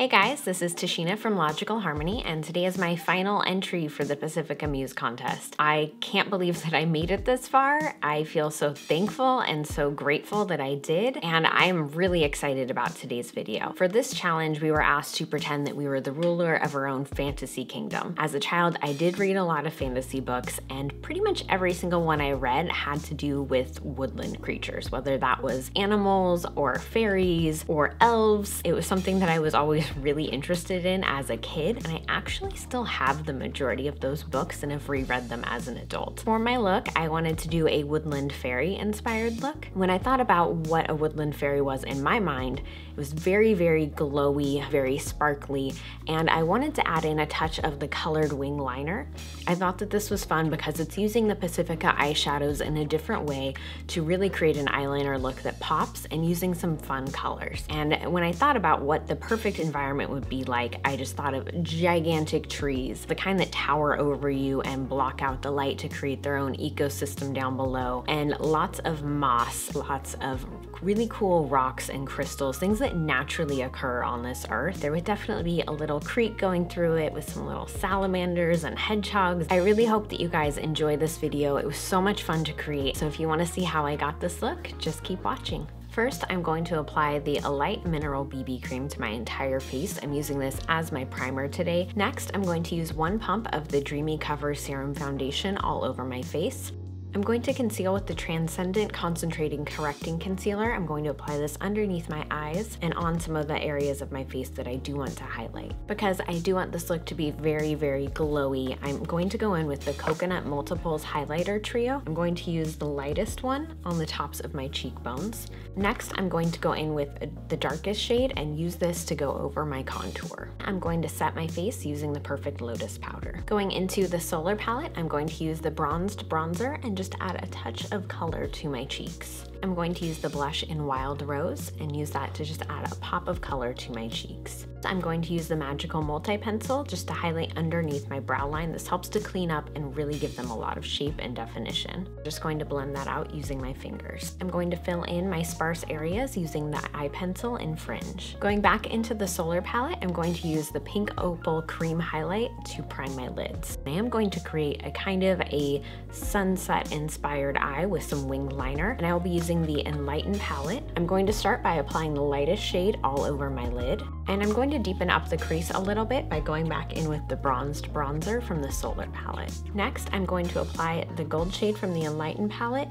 Hey guys, this is Tashina from Logical Harmony, and today is my final entry for the Pacifica Muse contest. I can't believe that I made it this far. I feel so thankful and so grateful that I did, and I'm really excited about today's video. For this challenge, we were asked to pretend that we were the ruler of our own fantasy kingdom. As a child, I did read a lot of fantasy books, and pretty much every single one I read had to do with woodland creatures, whether that was animals or fairies or elves. It was something that I was always really interested in as a kid, and I actually still have the majority of those books and have reread them as an adult. For my look, I wanted to do a woodland fairy inspired look. When I thought about what a woodland fairy was in my mind, it was very, very glowy, very sparkly, and I wanted to add in a touch of the colored wing liner. I thought that this was fun because it's using the Pacifica eyeshadows in a different way to really create an eyeliner look that pops and using some fun colors. And when I thought about what the perfect environment would be like, I just thought of gigantic trees, the kind that tower over you and block out the light to create their own ecosystem down below, and lots of moss, lots of really cool rocks and crystals, things that naturally occur on this earth. There would definitely be a little creek going through it with some little salamanders and hedgehogs. I really hope that you guys enjoy this video. It was so much fun to create. So if you wanna see how I got this look, just keep watching. First, I'm going to apply the Alight Mineral BB Cream to my entire face. I'm using this as my primer today. Next, I'm going to use one pump of the Dreamy Cover Serum Foundation all over my face. I'm going to conceal with the Transcendent Concentrating Correcting Concealer. I'm going to apply this underneath my eyes and on some of the areas of my face that I do want to highlight. Because I do want this look to be very, very glowy, I'm going to go in with the Coconut Multiples Highlighter Trio. I'm going to use the lightest one on the tops of my cheekbones. Next, I'm going to go in with the darkest shade and use this to go over my contour. I'm going to set my face using the Perfect Lotus Powder. Going into the Solar Palette, I'm going to use the Bronzed Bronzer and just add a touch of color to my cheeks. I'm going to use the blush in Wild Rose and use that to just add a pop of color to my cheeks. I'm going to use the Magical Multi-Pencil just to highlight underneath my brow line. This helps to clean up and really give them a lot of shape and definition. Just going to blend that out using my fingers. I'm going to fill in my sparse areas using the eye pencil and fringe. Going back into the Solar Palette, I'm going to use the Pink Opal Creme Highlight to prime my lids. I am going to create a kind of a sunset inspired eye with some winged liner, and I will be using using the Enlighten palette. I'm going to start by applying the lightest shade all over my lid. And I'm going to deepen up the crease a little bit by going back in with the bronzed bronzer from the Solar palette. Next, I'm going to apply the gold shade from the Enlighten palette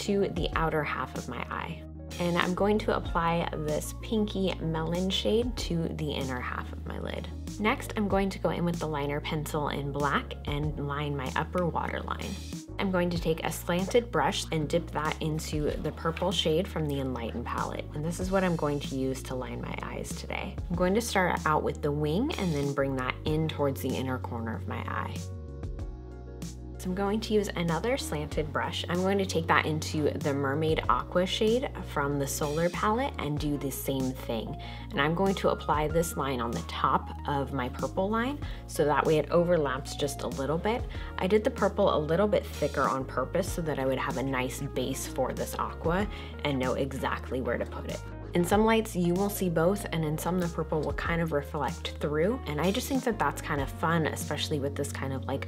to the outer half of my eye. And I'm going to apply this pinky melon shade to the inner half of my lid. Next, I'm going to go in with the liner pencil in black and line my upper waterline. I'm going to take a slanted brush and dip that into the purple shade from the Enlighten palette. And this is what I'm going to use to line my eyes today. I'm going to start out with the wing and then bring that in towards the inner corner of my eye. So I'm going to use another slanted brush. I'm going to take that into the Mermaid Aqua shade from the Solar palette and do the same thing. And I'm going to apply this line on the top of my purple line so that way it overlaps just a little bit. I did the purple a little bit thicker on purpose so that I would have a nice base for this aqua and know exactly where to put it. In some lights, you will see both, and in some, the purple will kind of reflect through. And I just think that that's kind of fun, especially with this kind of like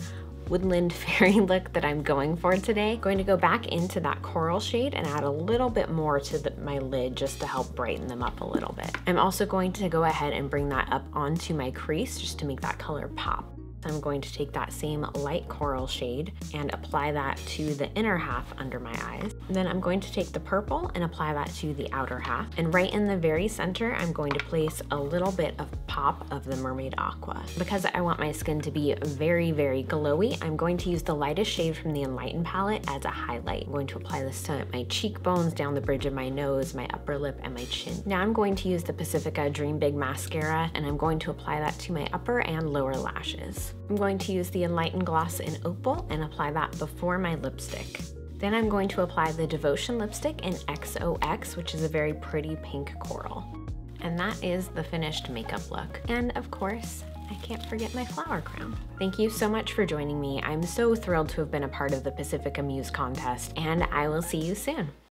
woodland fairy look that I'm going for today. Going to go back into that coral shade and add a little bit more to the, my lid just to help brighten them up a little bit. I'm also going to go ahead and bring that up onto my crease just to make that color pop. I'm going to take that same light coral shade and apply that to the inner half under my eyes. And then I'm going to take the purple and apply that to the outer half. And right in the very center, I'm going to place a little bit of pop of the Mermaid Aqua. Because I want my skin to be very, very glowy, I'm going to use the lightest shade from the Enlighten palette as a highlight. I'm going to apply this to my cheekbones, down the bridge of my nose, my upper lip, and my chin. Now I'm going to use the Pacifica Dream Big Mascara, and I'm going to apply that to my upper and lower lashes. I'm going to use the Enlightened Gloss in Opal and apply that before my lipstick. Then I'm going to apply the Devotion lipstick in XOX, which is a very pretty pink coral. And that is the finished makeup look. And of course, I can't forget my flower crown. Thank you so much for joining me. I'm so thrilled to have been a part of the Pacifica Muse contest, and I will see you soon.